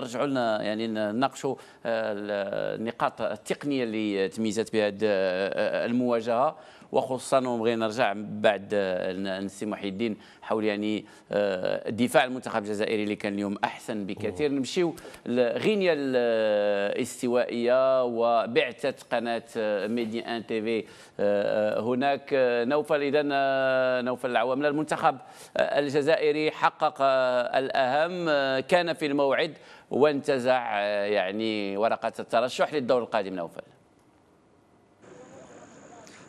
نرجعوا لنا يعني نناقشوا النقاط التقنية اللي تميزت بها المواجهة. وخصوصا ونبغي نرجع بعد السي محي الدين حول يعني آه، دفاع المنتخب الجزائري اللي كان اليوم أحسن بكثير. نمشيو لغينيا الاستوائية وبعثة قناة ميدي إن تي في هناك. نوفل اذا نوفل العوامل المنتخب الجزائري حقق الأهم كان في الموعد وانتزع يعني ورقة الترشح للدور القادم. نوفل.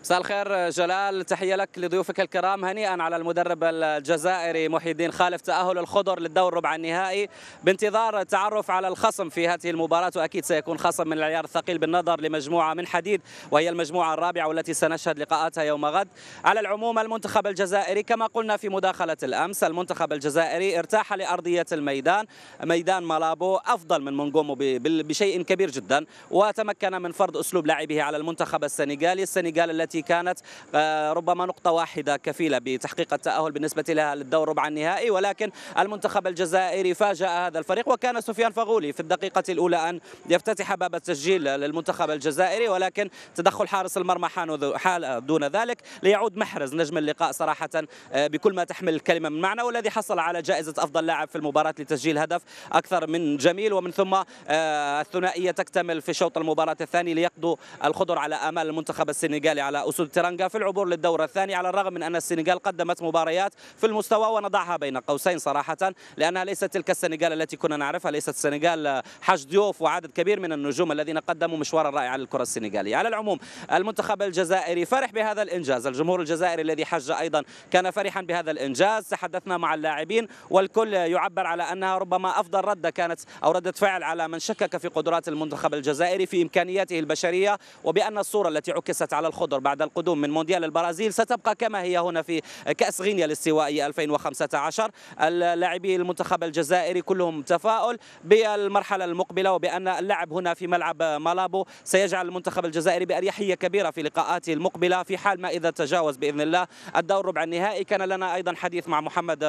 مساء الخير جلال. تحية لك لضيوفك الكرام. هنيئا على المدرب الجزائري محي الدين خالف تأهل الخضر للدور ربع النهائي. بانتظار التعرف على الخصم في هذه المباراة وأكيد سيكون خصم من العيار الثقيل بالنظر لمجموعة من حديد وهي المجموعة الرابعة والتي سنشهد لقاءاتها يوم غد. على العموم المنتخب الجزائري كما قلنا في مداخلة الأمس المنتخب الجزائري ارتاح لأرضية الميدان. ميدان مالابو أفضل من منغومو بشيء كبير جدا وتمكن من فرض أسلوب لاعبه على المنتخب السنغالي. السنغال التي التي كانت آه، ربما نقطة واحدة كفيلة بتحقيق التأهل بالنسبة لها للدور ربع النهائي ولكن المنتخب الجزائري فاجأ هذا الفريق وكان سفيان فغولي في الدقيقة الأولى أن يفتتح باب التسجيل للمنتخب الجزائري ولكن تدخل حارس المرمى حال دون ذلك ليعود محرز نجم اللقاء صراحة آه، بكل ما تحمل الكلمة من معنى والذي حصل على جائزة أفضل لاعب في المباراة لتسجيل هدف أكثر من جميل ومن ثم آه، الثنائية تكتمل في شوط المباراة الثاني ليقضوا الخضر على آمال المنتخب السنغالي على أسود ترانجا في العبور للدور الثاني على الرغم من أن السنغال قدمت مباريات في المستوى ونضعها بين قوسين صراحة لأنها ليست تلك السنغال التي كنا نعرفها ليست السنغال حج ضيوف وعدد كبير من النجوم الذين قدموا مشوارا رائعا للكرة السنغالية. على العموم المنتخب الجزائري فرح بهذا الإنجاز. الجمهور الجزائري الذي حج أيضا كان فرحا بهذا الإنجاز. تحدثنا مع اللاعبين والكل يعبر على أنها ربما أفضل ردة كانت أو ردة فعل على من شكك في قدرات المنتخب الجزائري في إمكانياته البشرية وبأن الصورة التي عكست على الخضر بعد القدوم من مونديال البرازيل ستبقى كما هي هنا في كأس غينيا الاستوائي 2015 اللاعبي المنتخب الجزائري كلهم تفاؤل بالمرحلة المقبلة وبأن اللعب هنا في ملعب مالابو سيجعل المنتخب الجزائري بأريحية كبيرة في لقاءاته المقبلة في حال ما إذا تجاوز بإذن الله الدور ربع النهائي. كان لنا أيضا حديث مع محمد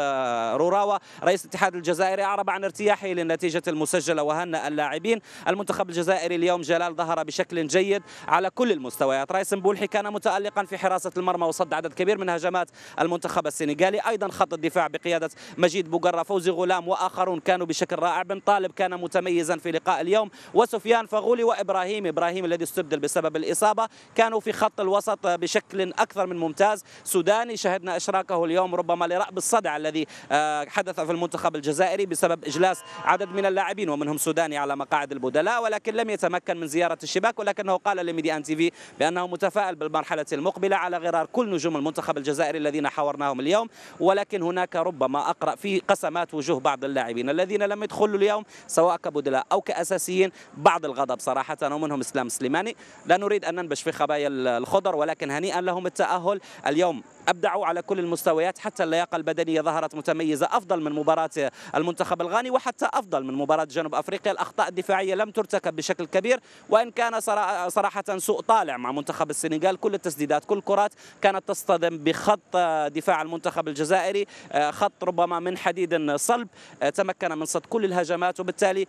روراوة رئيس الاتحاد الجزائري أعرب عن ارتياحه للنتيجة المسجلة وهنأ اللاعبين. المنتخب الجزائري اليوم جلال ظهر بشكل جيد على كل المستويات. رايس بولحي كان متألقا في حراسة المرمى وصد عدد كبير من هجمات المنتخب السنغالي. أيضا خط الدفاع بقيادة مجيد بوغرة فوزي غلام وآخرون كانوا بشكل رائع. بن طالب كان متميزا في لقاء اليوم. وسفيان فغولي وإبراهيم إبراهيم الذي استبدل بسبب الإصابة كانوا في خط الوسط بشكل أكثر من ممتاز. سوداني شهدنا إشراكه اليوم ربما لرأب الصدع الذي آه، حدث في المنتخب الجزائري بسبب إجلاس عدد من اللاعبين ومنهم سوداني على مقاعد البدلاء ولكن لم يتمكن من زيارة الشباك ولكنه قال لميدي أن تي في بأنه متفائل بالمرحلة المقبلة على غرار كل نجوم المنتخب الجزائري الذين حاورناهم اليوم ولكن هناك ربما أقرأ في قسمات وجوه بعض اللاعبين الذين لم يدخلوا اليوم سواء كبدلاء أو كأساسيين بعض الغضب صراحة ومنهم إسلام سليماني. لا نريد أن ننبش في خبايا الخضر ولكن هنيئا لهم التأهل. اليوم أبدعوا على كل المستويات حتى اللياقة البدنية ظهرت متميزة أفضل من مباراة المنتخب الغاني وحتى أفضل من مباراة جنوب أفريقيا. الأخطاء الدفاعية لم ترتكب بشكل كبير وإن كان صراحة سوء طالع مع منتخب السنغال كل التسديدات كل الكرات كانت تصطدم بخط دفاع المنتخب الجزائري خط ربما من حديد صلب تمكن من صد كل الهجمات وبالتالي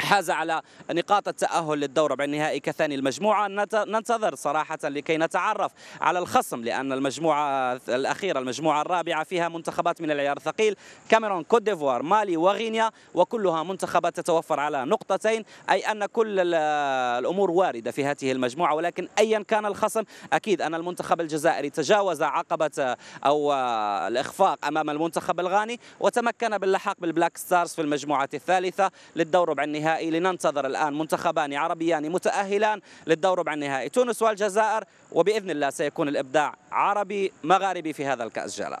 حاز على نقاط التأهل للدور ربع النهائي كثاني المجموعة. ننتظر صراحة لكي نتعرف على الخصم لأن المجموعة الأخيرة المجموعة الرابعة فيها منتخبات من العيار الثقيل كاميرون كوت ديفوار مالي وغينيا وكلها منتخبات تتوفر على نقطتين أي أن كل الأمور واردة في هذه المجموعة. ولكن أيا كان الخصم أكيد أن المنتخب الجزائري تجاوز عقبة أو الإخفاق أمام المنتخب الغاني وتمكن باللحاق بالبلاك ستارز في المجموعة الثالثة للدور ربع النهائي النهائي لننتظر الآن منتخبان عربيان متأهلان للدور ربع النهائي. تونس والجزائر وبإذن الله سيكون الإبداع عربي مغاربي في هذا الكأس جلال.